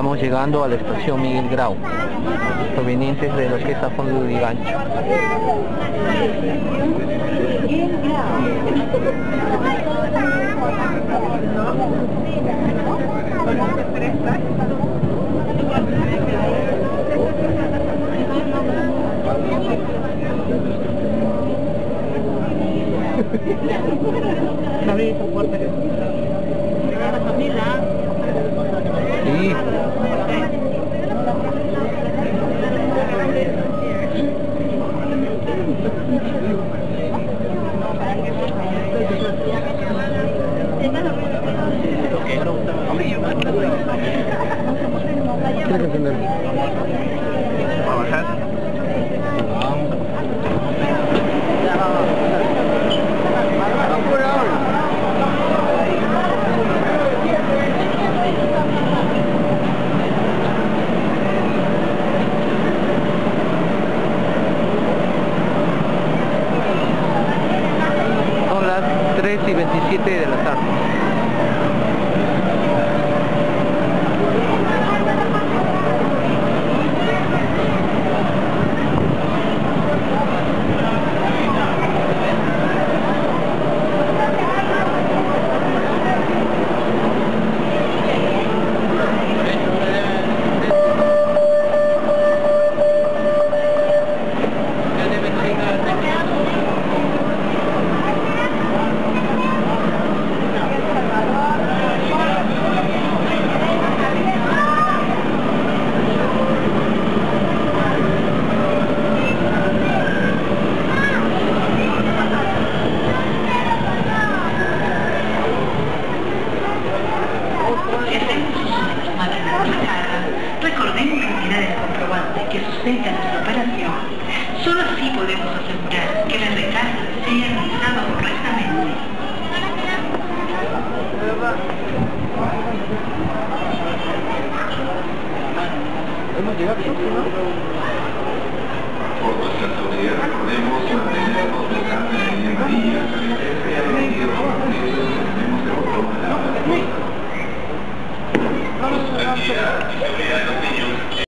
Estamos llegando a la estación Miguel Grau, provenientes de lo que es Fondo de Gancho. Tiene que entender. ¿Vamos a bajar? Son las 3 y 27 de la tarde. que sustentan esta operación. Solo así podemos asegurar que la recarga sea realizada correctamente. ¿Hemos llegado no? Por nuestra autoridad podemos mantenernos detrás de la línea amarilla, tenemos el control de la